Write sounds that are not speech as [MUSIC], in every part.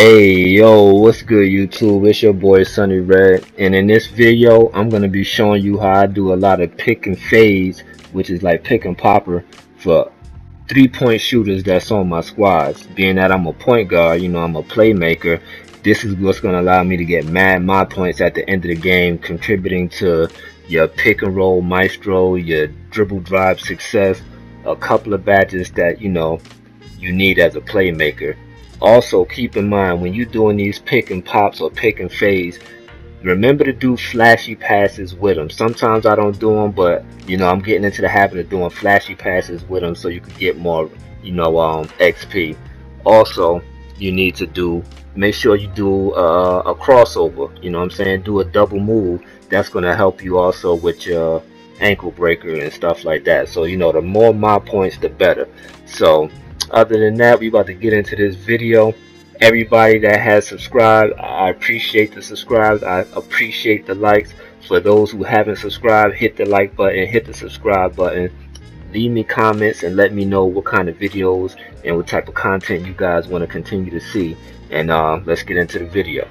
Hey yo, what's good YouTube? It's your boy SonneRed and in this video I'm gonna be showing you how I do a lot of pick and fades which is like pick and popper for three point shooters that's on my squads. Being that I'm a point guard, you know I'm a playmaker, this is what's gonna allow me to get mad my points at the end of the game contributing to your pick and roll maestro, your dribble drive success, a couple of badges that you know you need as a playmaker. Also, keep in mind when you're doing these pick and pops or pick and fades, remember to do flashy passes with them. Sometimes I don't do them, but you know I'm getting into the habit of doing flashy passes with them so you can get more, you know, um, XP. Also, you need to do make sure you do uh, a crossover. You know what I'm saying? Do a double move. That's going to help you also with your ankle breaker and stuff like that. So you know, the more my points, the better. So other than that we about to get into this video. Everybody that has subscribed i appreciate the subscribes. I appreciate the likes. For those who haven't subscribed hit the like button hit the subscribe button. Leave me comments and let me know what kind of videos and what type of content you guys want to continue to see. And uh, let's get into the video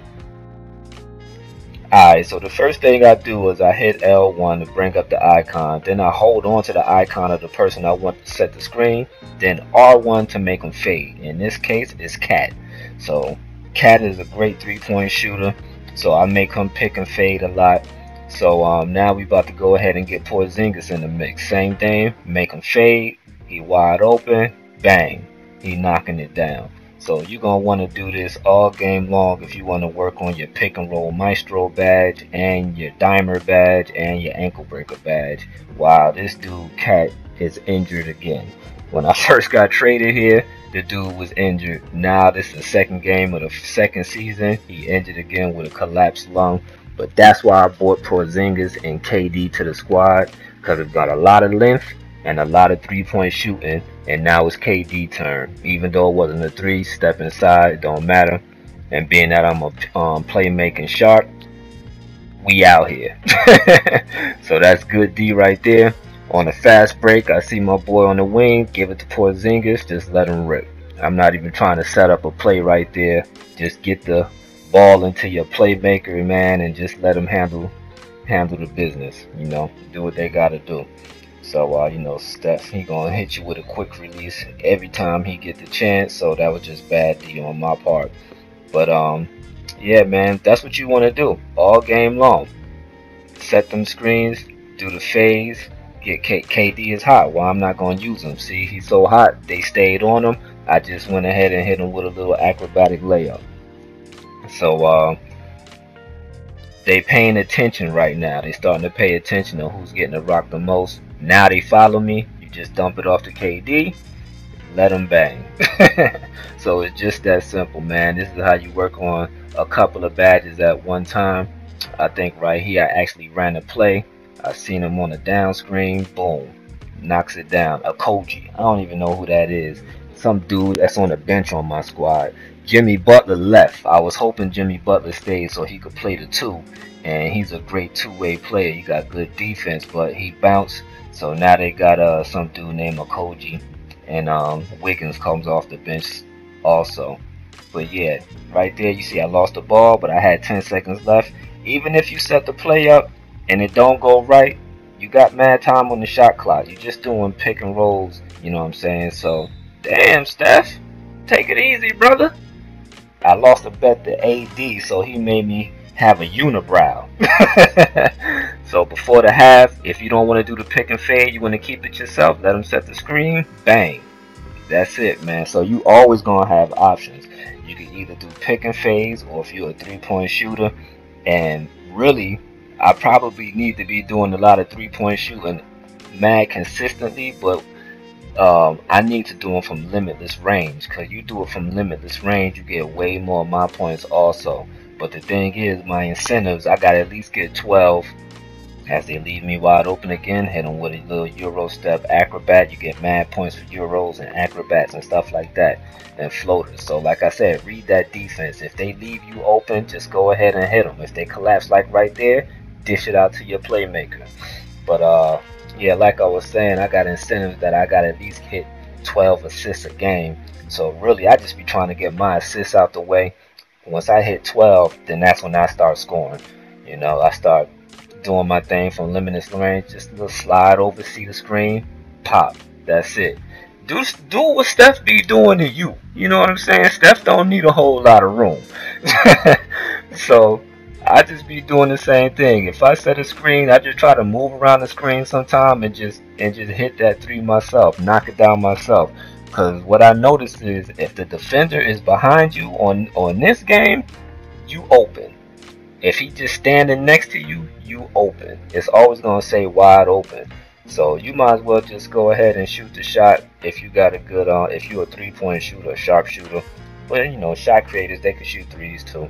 Alright, so the first thing I do is I hit L1 to bring up the icon. Then I hold on to the icon of the person I want to set the screen. Then R1 to make them fade. In this case, it's KAT. So KAT is a great three-point shooter. So I make him pick and fade a lot. So um, now we about to go ahead and get Porzingis in the mix. Same thing, make him fade. He wide open, bang. He knocking it down. So you're going to want to do this all game long if you want to work on your pick and roll maestro badge and your dimer badge and your ankle breaker badge. Wow, this dude KAT is injured again. When I [LAUGHS] first got traded here, the dude was injured. Now this is the second game of the second season. He injured again with a collapsed lung. But that's why I bought Porzingis and KD to the squad because it's got a lot of length and a lot of three-point shooting and now it's KD turn. Even though it wasn't a three step inside it don't matter. And being that I'm a um, playmaking sharp we out here. [LAUGHS] So that's good D right there. On a fast break I see my boy on the wing. Give it to Porzingis. Just let him rip. I'm not even trying to set up a play right there. Just get the ball into your playmaker man and just let him handle handle the business you know do what they gotta do so, uh, you know, Steph, he gonna hit you with a quick release every time he get the chance. So that was just bad D on my part. But um, yeah, man, that's what you want to do all game long. Set them screens, do the phase. Get K KD is hot. Well, I'm not gonna use him. See, he's so hot. They stayed on him. I just went ahead and hit him with a little acrobatic layup. So, uh, they paying attention right now. They starting to pay attention to who's getting the rock the most. Now they follow me. You just dump it off to KD, let them bang. [LAUGHS] so it's just that simple, man. This is how you work on a couple of badges at one time. I think right here I actually ran a play. I seen him on the down screen. Boom. Knocks it down. Okogie. I don't even know who that is. Some dude that's on the bench on my squad. Jimmy Butler left. I was hoping Jimmy Butler stayed so he could play the two. And he's a great two-way player. He got good defense, but he bounced so now they got uh some dude named Okogie, and um, Wiggins comes off the bench also. But yeah, right there you see I lost the ball, but I had 10 seconds left. Even if you set the play up and it don't go right, you got mad time on the shot clock. You're just doing pick and rolls, you know what I'm saying? So, damn, Steph, take it easy, brother. I lost a bet to AD, so he made me have a unibrow. [LAUGHS] so before the half, if you don't want to do the pick and fade, you want to keep it yourself, let them set the screen, bang. That's it, man. So you always going to have options. You can either do pick and fades or if you're a three-point shooter. And really, I probably need to be doing a lot of three-point shooting mad consistently, but um, I need to do them from limitless range because you do it from limitless range, you get way more my points also. But the thing is, my incentives, I got to at least get 12 as they leave me wide open again. Hit them with a little Euro step acrobat. You get mad points for Euros and acrobats and stuff like that. And floaters. So like I said, read that defense. If they leave you open, just go ahead and hit them. If they collapse like right there, dish it out to your playmaker. But uh, yeah, like I was saying, I got incentives that I got at least hit 12 assists a game. So really, I just be trying to get my assists out the way Once I hit 12, then that's when I start scoring. You know, I start doing my thing from limitless range, just a little slide over, see the screen, pop. That's it. Do do what Steph be doing to you. You know what I'm saying? Steph don't need a whole lot of room. [LAUGHS] so I just be doing the same thing. If I set a screen, I just try to move around the screen sometime and just and just hit that three myself, knock it down myself. Cause what I noticed is if the defender is behind you on on this game, you open. If he just standing next to you, you open. It's always gonna say wide open. So you might as well just go ahead and shoot the shot if you got a good uh, if you're a three point shooter, a sharp shooter. Well, you know, shot creators they can shoot threes too.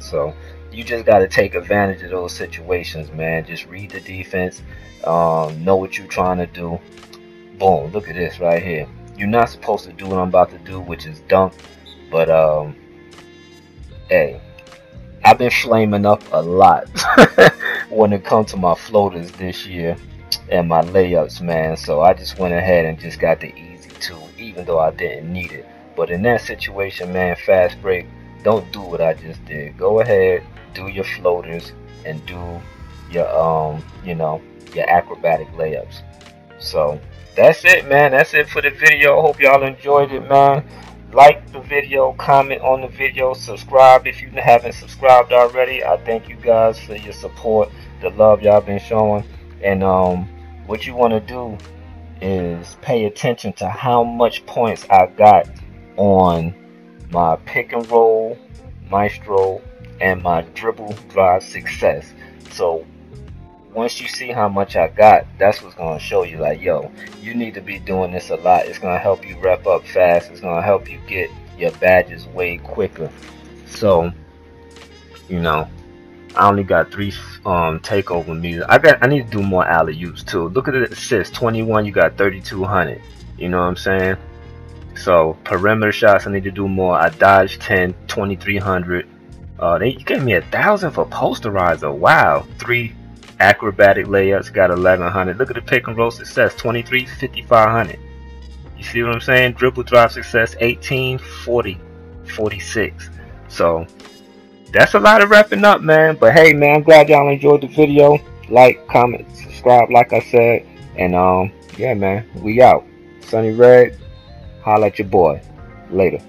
So you just got to take advantage of those situations, man. Just read the defense, um, know what you're trying to do. Boom, look at this right here. You're not supposed to do what I'm about to do, which is dunk. But um, hey, I've been flaming up a lot [LAUGHS] when it comes to my floaters this year and my layups, man. So I just went ahead and just got the easy two, even though I didn't need it. But in that situation, man, fast break, don't do what I just did. Go ahead, do your floaters, and do your um, you know, your acrobatic layups. So that's it, man. That's it for the video. Hope y'all enjoyed it, man. Like the video, comment on the video, subscribe if you haven't subscribed already. I thank you guys for your support, the love y'all been showing. And um, what you want to do is pay attention to how much points I got on my pick and roll, maestro, and my dribble drive success. So once you see how much I got, that's what's going to show you like, yo, you need to be doing this a lot. It's going to help you rep up fast. It's going to help you get your badges way quicker. So, you know, I only got three um takeover meters. I got I need to do more alley oops too. Look at the assists. 21, you got 3200. You know what I'm saying? So perimeter shots, I need to do more. I dodged 10, 2300. Uh, they gave me a thousand for posterizer. Wow, three acrobatic layups got 1100. Look at the pick and roll success, 23, 5500. You see what I'm saying? Dribble drive success, 18, 40, 46. So that's a lot of wrapping up, man. But hey, man, I'm glad y'all enjoyed the video. Like, comment, subscribe, like I said. And um, yeah, man, we out. SonneRed, holla at your boy. Later.